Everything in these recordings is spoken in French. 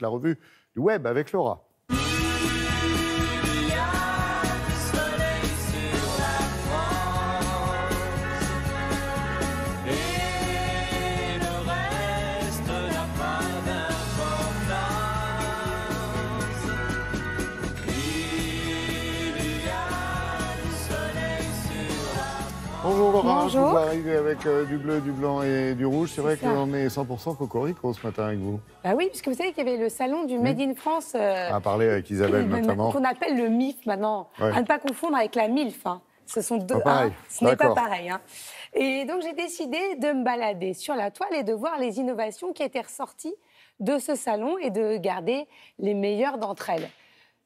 La revue du web avec Laura. Bonjour Laura, Bonjour. je vous arriver avec euh, du bleu, du blanc et du rouge. C'est vrai qu'on est 100% cocorico ce matin avec vous. Bah oui, puisque vous savez qu'il y avait le salon du Made in France. euh, À parler avec Isabelle notamment. Qu'on appelle le MIF maintenant. Ouais. À ne pas confondre avec la MILF. hein. Ce sont deux. Pas pareil. hein, ce n'est pas pareil. hein. Et donc j'ai décidé de me balader sur la toile et de voir les innovations qui étaient ressorties de ce salon et de garder les meilleures d'entre elles.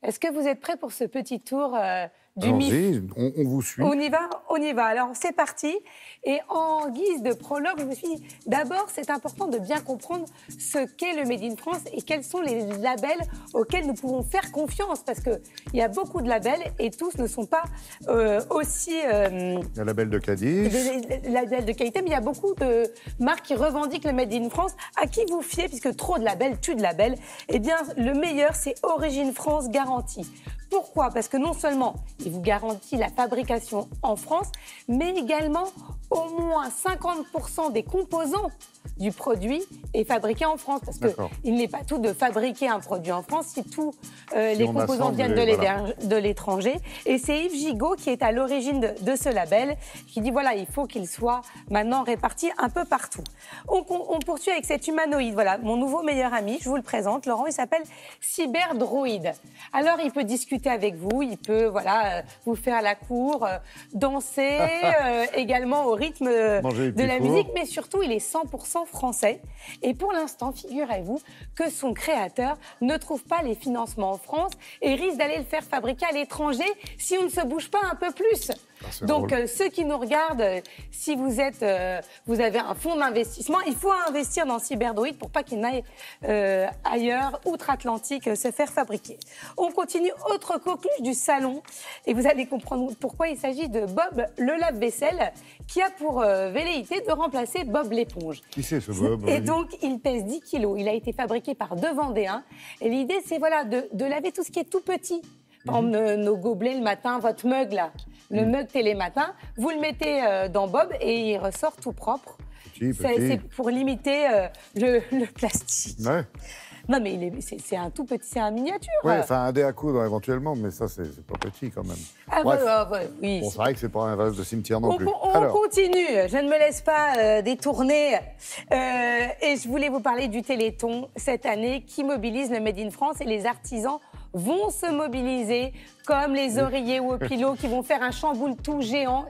Est-ce que vous êtes prêts pour ce petit tour euh, du MIF Allons-y, on, on vous suit. On y va, on y va. Alors c'est parti. Et en guise de prologue, je me suis dit, d'abord, c'est important de bien comprendre ce qu'est le Made in France et quels sont les labels auxquels nous pouvons faire confiance. Parce qu'il y a beaucoup de labels et tous ne sont pas euh, aussi euh, Il y a la belle de Cadiz. des labels de qualité, mais il y a beaucoup de marques qui revendiquent le Made in France. À qui vous fiez, puisque trop de labels tue de labels? Eh bien, le meilleur, c'est Origine France Garantie. Pourquoi? Parce que non seulement il vous garantit la fabrication en France, mais également au moins 50% des composants du produit est fabriqué en France. Parce qu'il n'est pas tout de fabriquer un produit en France si tous euh, Si les composants viennent de voilà. l'étranger. Et c'est Yves Gigot qui est à l'origine de, de ce label, qui dit voilà, il faut qu'il soit maintenant réparti un peu partout. On, poursuit avec cet humanoïde, voilà, mon nouveau meilleur ami, je vous le présente, Laurent, il s'appelle Cyberdroid. Alors, il peut discuter avec vous, il peut voilà, euh, vous faire la cour, euh, danser, euh, également au rythme de la musique, mais surtout, il est 100% français. Et pour l'instant, figurez-vous que son créateur ne trouve pas les financements en France et risque d'aller le faire fabriquer à l'étranger si on ne se bouge pas un peu plus. Ah, Donc, euh, ceux qui nous regardent, euh, si vous êtes, euh, vous avez un fonds d'investissement, il faut investir dans Cyberdroid pour pas qu'il n'aille ailleurs, outre-Atlantique, se faire fabriquer. On continue, autre coqueluche du salon, et vous allez comprendre pourquoi il s'agit de Bob le lave-vaisselle, qui a pour euh, velléité de remplacer Bob l'éponge. Qui c'est ce Bob Et donc, il pèse 10 kilos. Il a été fabriqué par deux Vendéens. Et l'idée, c'est voilà, de, de laver tout ce qui est tout petit. Exemple, Mhm. nos, gobelets le matin, votre mug là, le mug télé matin, vous le mettez euh, dans Bob et il ressort tout propre. Petit, C'est petit. c'est pour limiter euh, le, le plastique. Ouais, Non, mais est- c'est un tout petit, c'est un miniature. ouais, enfin un dé à coudre éventuellement, mais ça c'est pas petit quand même. Ah, Bref. oui. Bon, c'est vrai que c'est pas un vase de cimetière non On, plus. on- on Alors, continue, je ne me laisse pas euh, détourner. Euh, et je voulais vous parler du Téléthon cette année qui mobilise le Made in France et les artisans vont se mobiliser comme les oreillers ou pilots qui vont faire un chamboule tout géant.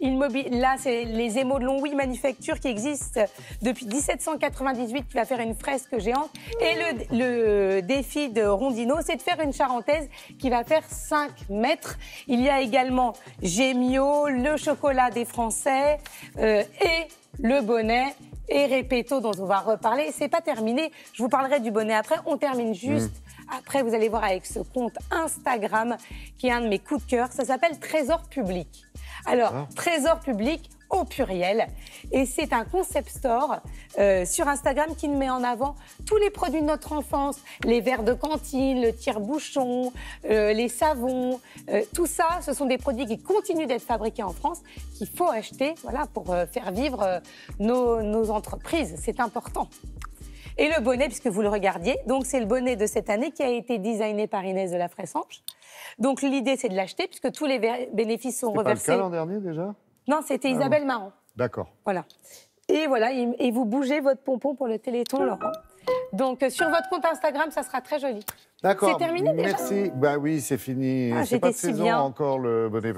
Là, c'est les émaux de Longwy Manufacture qui existent depuis 1798 qui va faire une fresque géante. Et le, défi de Rondino, c'est de faire une charentaise qui va faire 5 mètres. Il y a également Gémio, le chocolat des Français euh, et le bonnet et Repetto dont on va reparler. C'est pas terminé. Je vous parlerai du bonnet après. On termine juste. Après, vous allez voir avec ce compte Instagram qui est un de mes coups de cœur. Ça s'appelle Trésor Public. Alors, Ah. Trésor Public au pluriel. Et c'est un concept store euh, sur Instagram qui met en avant tous les produits de notre enfance, les verres de cantine, le tire-bouchon, euh, les savons, euh, tout ça, ce sont des produits qui continuent d'être fabriqués en France, qu'il faut acheter, voilà, pour faire vivre nos, nos entreprises. C'est important. Et le bonnet, puisque vous le regardiez, donc c'est le bonnet de cette année qui a été designé par Inès de la Fressange. Donc l'idée, c'est de l'acheter, puisque tous les bénéfices sont c'était reversés. cas l'an dernier déjà? Non, c'était Isabelle Marant. D'accord. Voilà. Et voilà, et, et vous bougez votre pompon pour le Téléthon, Laurent. Donc euh, sur votre compte Instagram, ça sera très joli. D'accord. C'est terminé déjà? Merci. Bah oui, c'est fini. Ah, c'est pas de si saison bien. encore le bonnet.